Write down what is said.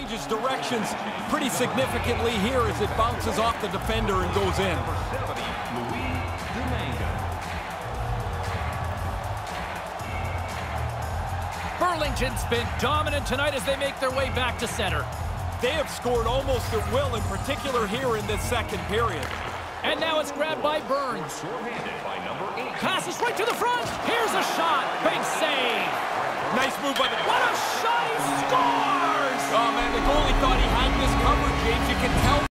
changes directions pretty significantly here as it bounces off the defender and goes in. Burlington's been dominant tonight as they make their way back to center. They have scored almost at will, in particular here in this second period. And now it's grabbed by Burns. Passes right to the front. Here's a shot. Big save. Nice move by the... goalie thought he had this covered, James.